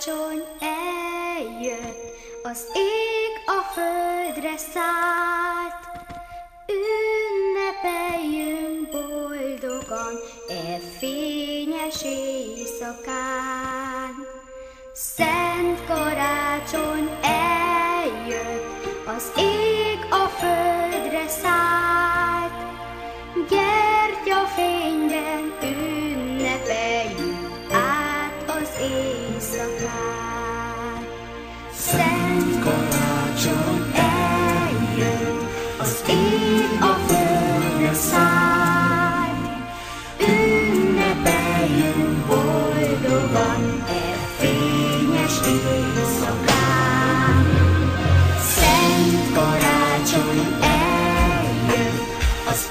karácsony eljött, az ég a földre szállt. Ünnepeljünk boldogan e fényes éjszakán. Szent karácsony eljött, az ég a földre szállt. Gertyafényben karácsony eljön, az én a földre száll. Ünnepeljünk boldogan e fényes éjszakán. Szent karácsony eljön, az